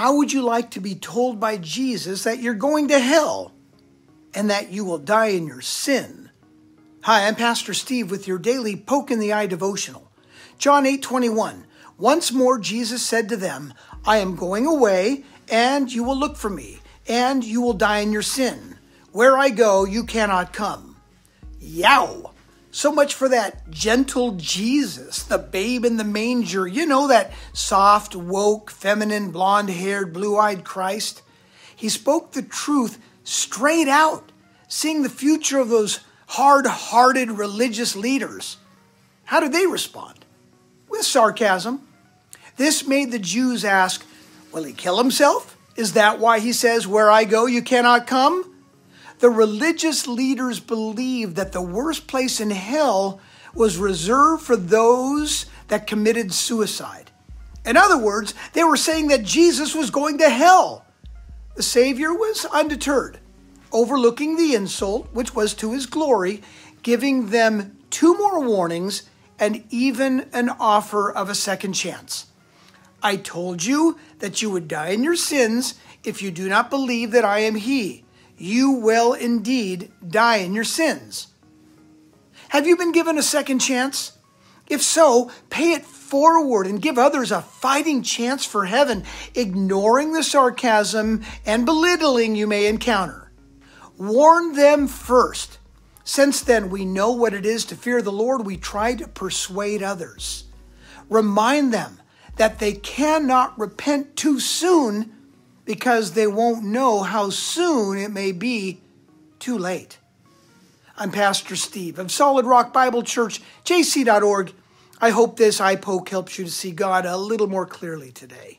How would you like to be told by Jesus that you're going to hell and that you will die in your sin? Hi, I'm Pastor Steve with your daily Poke in the Eye devotional. John 8 21. Once more, Jesus said to them, I am going away, and you will look for me, and you will die in your sin. Where I go, you cannot come. Yow! So much for that gentle Jesus, the babe in the manger. You know, that soft, woke, feminine, blonde haired, blue eyed Christ. He spoke the truth straight out, seeing the future of those hard hearted religious leaders. How did they respond? With sarcasm. This made the Jews ask, Will he kill himself? Is that why he says, Where I go, you cannot come? The religious leaders believed that the worst place in hell was reserved for those that committed suicide. In other words, they were saying that Jesus was going to hell. The Savior was undeterred, overlooking the insult, which was to his glory, giving them two more warnings and even an offer of a second chance. I told you that you would die in your sins if you do not believe that I am He you will indeed die in your sins. Have you been given a second chance? If so, pay it forward and give others a fighting chance for heaven, ignoring the sarcasm and belittling you may encounter. Warn them first. Since then we know what it is to fear the Lord, we try to persuade others. Remind them that they cannot repent too soon because they won't know how soon it may be too late. I'm Pastor Steve of Solid Rock Bible Church, jc.org. I hope this eye poke helps you to see God a little more clearly today.